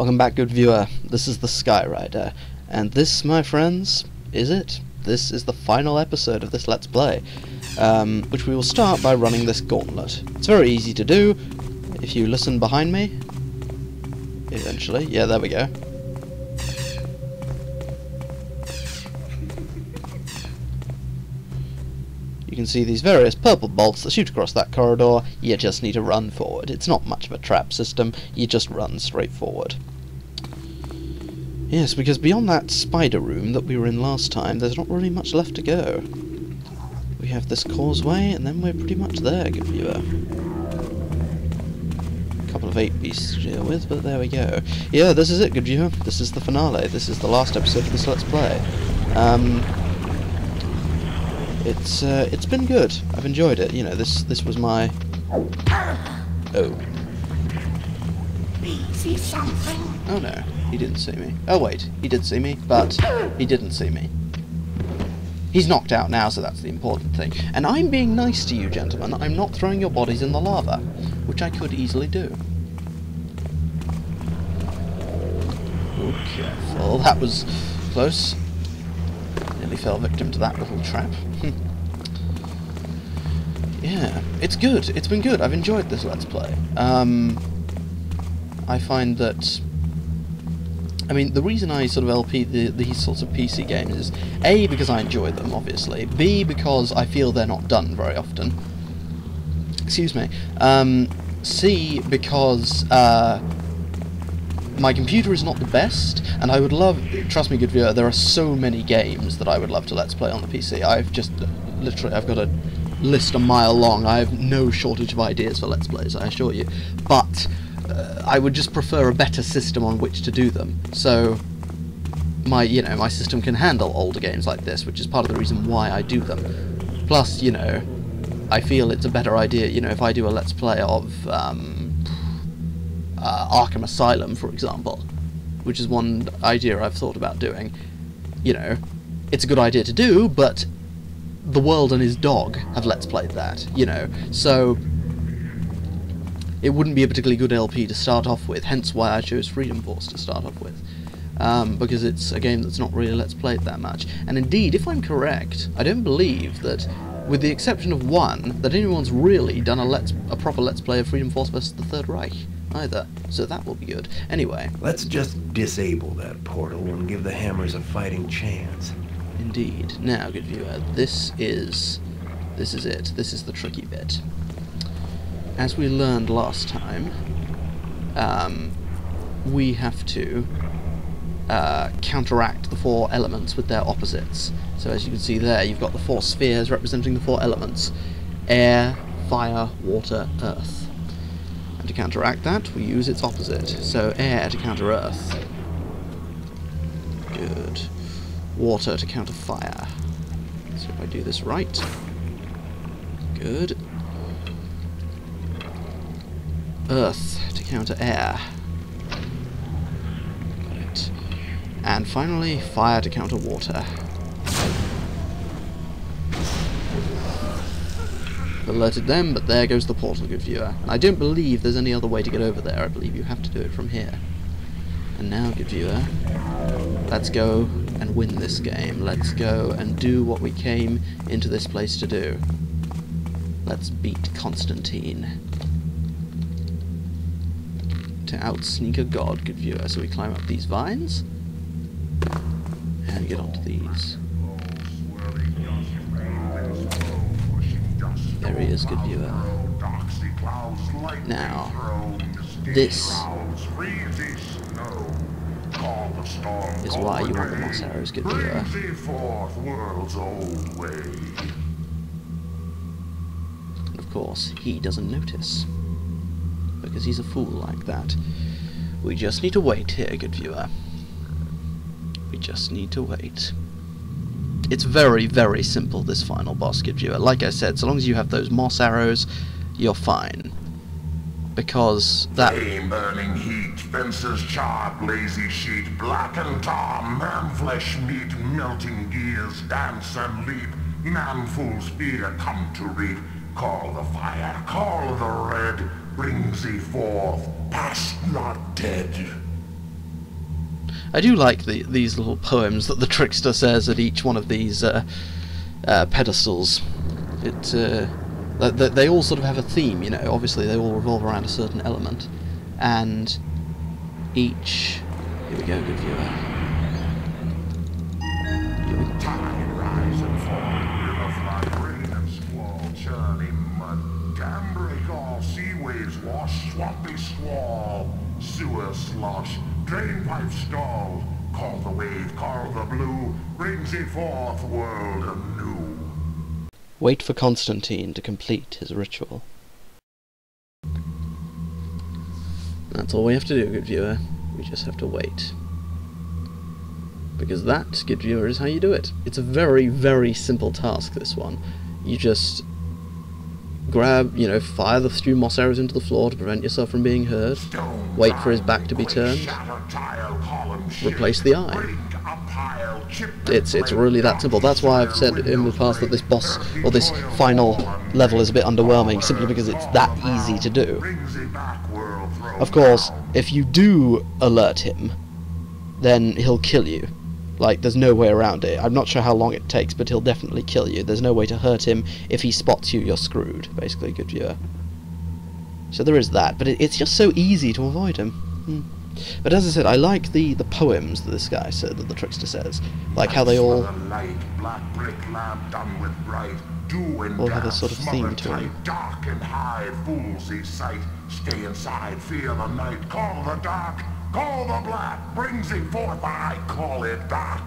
Welcome back, good viewer. This is the Skyrider, and this, my friends, is it. This is the final episode of this Let's Play, um, which we will start by running this gauntlet. It's very easy to do. If you listen behind me, eventually, yeah, there we go. You can see these various purple bolts that shoot across that corridor, you just need to run forward. It's not much of a trap system, you just run straight forward. Yes, because beyond that spider room that we were in last time, there's not really much left to go. We have this causeway, and then we're pretty much there, good viewer. A couple of eight beasts to deal with, but there we go. Yeah, this is it, good viewer. This is the finale. This is the last episode of this Let's Play. Um, it's uh, it's been good. I've enjoyed it. You know, this this was my. Oh. See something? Oh no, he didn't see me. Oh wait, he did see me, but he didn't see me. He's knocked out now, so that's the important thing. And I'm being nice to you, gentlemen. I'm not throwing your bodies in the lava, which I could easily do. Oh, careful. That was close. Fell victim to that little trap. yeah, it's good. It's been good. I've enjoyed this Let's Play. Um, I find that I mean, the reason I sort of LP the, these sorts of PC games is A, because I enjoy them, obviously, B, because I feel they're not done very often, excuse me, um, C, because uh, my computer is not the best, and I would love, trust me good viewer, there are so many games that I would love to Let's Play on the PC. I've just, literally, I've got a list a mile long, I have no shortage of ideas for Let's Plays, I assure you, but uh, I would just prefer a better system on which to do them. So my you know my system can handle older games like this, which is part of the reason why I do them. Plus, you know, I feel it's a better idea. You know, if I do a let's play of um, uh, Arkham Asylum, for example, which is one idea I've thought about doing. You know, it's a good idea to do, but the world and his dog have let's played that. You know, so it wouldn't be a particularly good LP to start off with, hence why I chose Freedom Force to start off with. Um, because it's a game that's not really Let's Played that much. And indeed, if I'm correct, I don't believe that, with the exception of one, that anyone's really done a let's a proper Let's Play of Freedom Force versus the Third Reich either. So that will be good. Anyway. Let's just disable that portal and give the hammers a fighting chance. Indeed. Now, good viewer, this is this is it. This is the tricky bit as we learned last time, um, we have to uh, counteract the four elements with their opposites. So as you can see there, you've got the four spheres representing the four elements. Air, fire, water, earth. To counteract that, we use its opposite. So air to counter earth. Good. Water to counter fire. So if I do this right. Good. earth to counter air. Got it. And finally, fire to counter water. Alerted them, but there goes the portal, good viewer. And I don't believe there's any other way to get over there. I believe you have to do it from here. And now, good viewer, let's go and win this game. Let's go and do what we came into this place to do. Let's beat Constantine to outsneak a god, good viewer. So we climb up these vines and get onto these. There he is, good viewer. Now, this is why you want the moss arrows, good viewer. Of course, he doesn't notice because he's a fool like that. We just need to wait here, good viewer. We just need to wait. It's very, very simple, this final boss, good viewer. Like I said, so long as you have those moss arrows, you're fine. Because that... Flame burning heat, fences charred, lazy sheet, blackened tar, man flesh meat, melting gears, dance and leap, man fool's fear come to reap. Call the fire, call the red, brings thee forth, past not dead. I do like the, these little poems that the trickster says at each one of these uh, uh, pedestals. It uh, they, they all sort of have a theme, you know. Obviously, they all revolve around a certain element, and each. Here we go, good viewer. Wash, swampy squall, sewer slosh, drain pipe stall, call the wave, call the blue, brings it forth world anew. Wait for Constantine to complete his ritual. That's all we have to do, good viewer. We just have to wait. Because that, good viewer, is how you do it. It's a very, very simple task, this one. You just grab, you know, fire the few moss arrows into the floor to prevent yourself from being heard, Stone wait for his back to be turned, replace the eye. It's it's really that simple. That's why I've said in the past that this boss or this final level is a bit underwhelming, simply because it's that easy to do. Of course, if you do alert him, then he'll kill you. Like, there's no way around it. I'm not sure how long it takes, but he'll definitely kill you. There's no way to hurt him. If he spots you, you're screwed, basically, good viewer. So there is that, but it, it's just so easy to avoid him. Hmm. But as I said, I like the, the poems that this guy said, that the trickster says. Like how they all... For the light, black brick lamp done with bright, dew and All have a sort of theme to 'em. tight, Dark and high, fools sight. Stay inside, fear the night. Call the dark, call the black. Brings it forth, I call it back.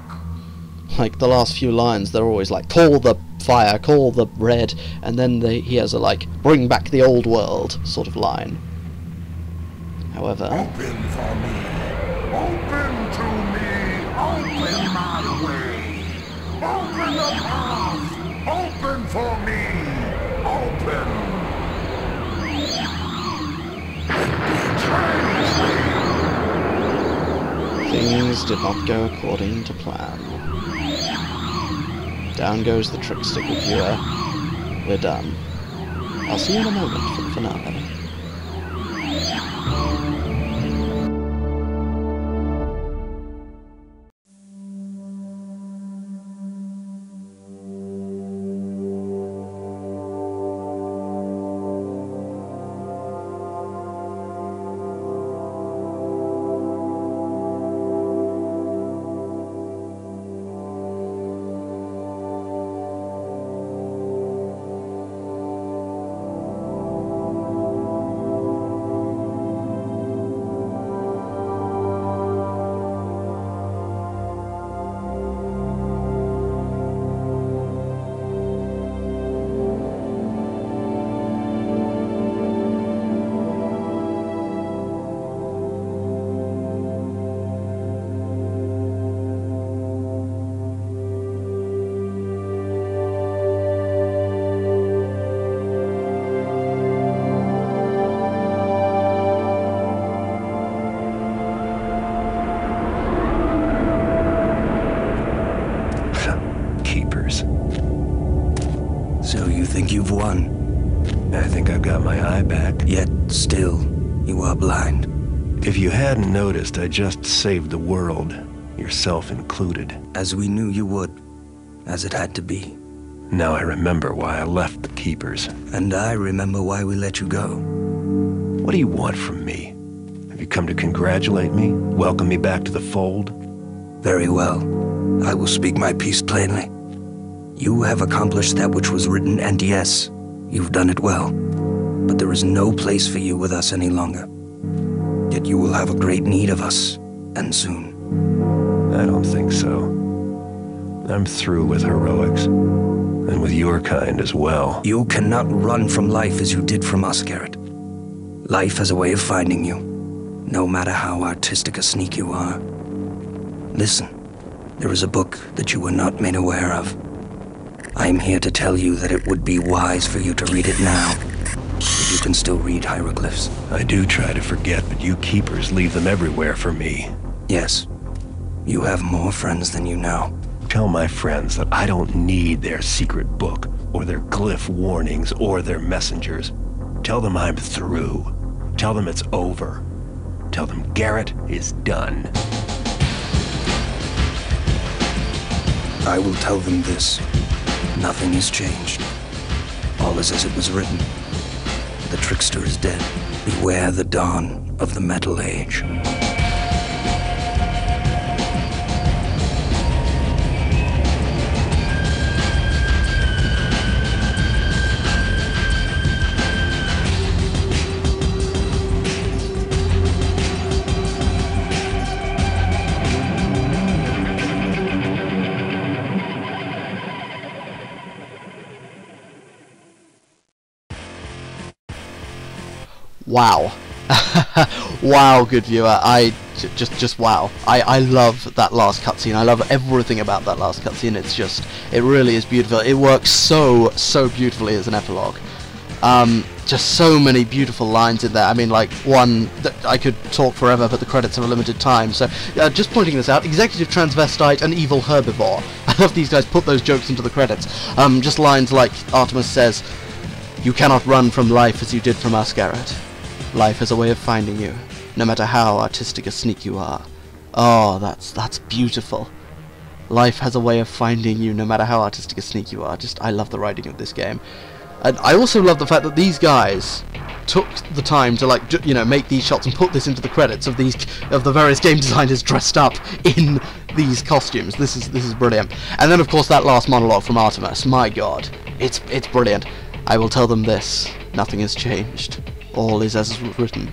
like the last few lines they're always like call the fire call the red and then they, he has a like bring back the old world sort of line however Open for me, open to me, open my way. Open the path, open for me, open. Things did not go according to plan. Down goes the trickster viewer we're done. I'll see you in a moment for the finale So you think you've won, I think I've got my eye back. yet still you are blind. If you hadn't noticed, I just saved the world, yourself included. As we knew you would, as it had to be. Now I remember why I left the Keepers. And I remember why we let you go. What do you want from me? Have you come to congratulate me? Welcome me back to the fold? Very well. I will speak my piece plainly. You have accomplished that which was written, and yes, you've done it well. But there is no place for you with us any longer. Yet you will have a great need of us, and soon. I don't think so. I'm through with heroics. And with your kind as well. You cannot run from life as you did from us, Garrett. Life has a way of finding you, no matter how artistic a sneak you are. Listen, there is a book that you were not made aware of. I am here to tell you that it would be wise for you to read it now, if you can still read hieroglyphs. I do try to forget, but you keepers leave them everywhere for me. Yes, you have more friends than you know. Tell my friends that I don't need their secret book, or their glyph warnings, or their messengers. Tell them I'm through. Tell them it's over. Tell them Garrett is done. I will tell them this. Nothing has changed. All is as it was written. The trickster is dead. Beware the dawn of the Metal Age. Wow. wow, good viewer. I just just wow. I I love that last cutscene. I love everything about that last cutscene. It's just it really is beautiful. It works so so beautifully as an epilogue. Um, just so many beautiful lines in there. I mean, like one that I could talk forever, but the credits have a limited time. So, uh, just pointing this out: executive transvestite and evil herbivore. I love these guys put those jokes into the credits. Um, just lines like Artemus says, "You cannot run from life as you did from us, Garrett. Life has a way of finding you, no matter how artistic a sneak you are. Oh, that's that's beautiful. Life has a way of finding you, no matter how artistic a sneak you are. Just, I love the writing of this game. And I also love the fact that these guys took the time to like, you know, make these shots and put this into the credits of these of the various game designers dressed up in these costumes. This is this is brilliant. And then of course that last monologue from Artemus. My God, it's it's brilliant. I will tell them this: nothing has changed. All is as written.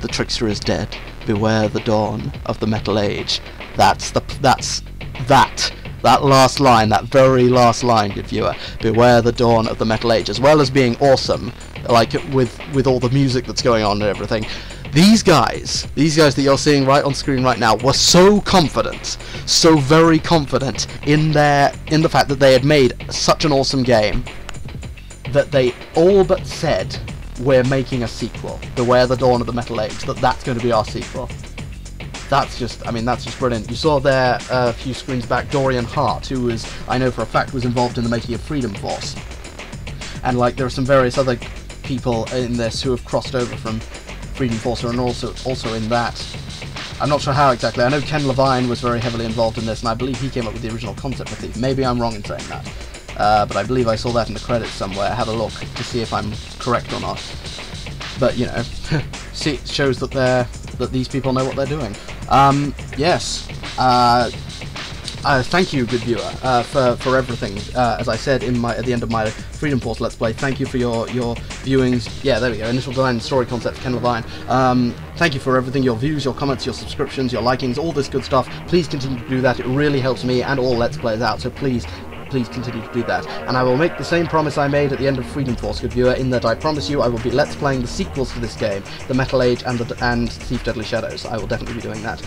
The trickster is dead. Beware the dawn of the Metal Age. That's the that's that that last line, that very last line, good viewer. Beware the dawn of the Metal Age, as well as being awesome, like with with all the music that's going on and everything. These guys, these guys that you're seeing right on screen right now, were so confident, so very confident in their in the fact that they had made such an awesome game that they all but said we're making a sequel. Beware the dawn of the Metal Age. That that's going to be our sequel that's just, I mean, that's just brilliant. You saw there uh, a few screens back Dorian Hart, who was, I know for a fact, was involved in the making of Freedom Force. And, like, there are some various other people in this who have crossed over from Freedom Force and also, also in that. I'm not sure how exactly. I know Ken Levine was very heavily involved in this, and I believe he came up with the original concept for Thief. Maybe I'm wrong in saying that. Uh, but I believe I saw that in the credits somewhere. Have a look to see if I'm correct or not. But, you know, see, it shows that they're that these people know what they're doing. Um, yes. Uh, uh, thank you, good viewer, uh, for for everything. Uh, as I said in my at the end of my Freedom Force Let's Play, thank you for your your viewings. Yeah, there we go. Initial design, story concept, Ken Levine. Um, thank you for everything. Your views, your comments, your subscriptions, your likings, all this good stuff. Please continue to do that. It really helps me and all Let's Players out. So please please continue to do that. And I will make the same promise I made at the end of Freedom Force, good viewer, in that I promise you I will be let's playing the sequels to this game, The Metal Age and, the, and Thief Deadly Shadows. I will definitely be doing that.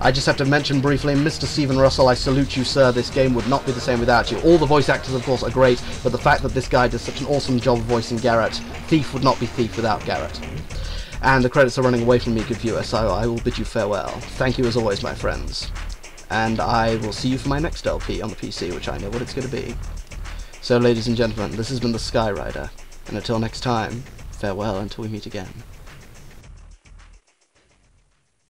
I just have to mention briefly, Mr. Stephen Russell, I salute you, sir. This game would not be the same without you. All the voice actors, of course, are great, but the fact that this guy does such an awesome job voicing Garrett, Thief would not be Thief without Garrett. And the credits are running away from me, good viewer, so I will bid you farewell. Thank you as always, my friends. And I will see you for my next LP on the PC, which I know what it's going to be. So, ladies and gentlemen, this has been the Skyrider, and until next time, farewell until we meet again.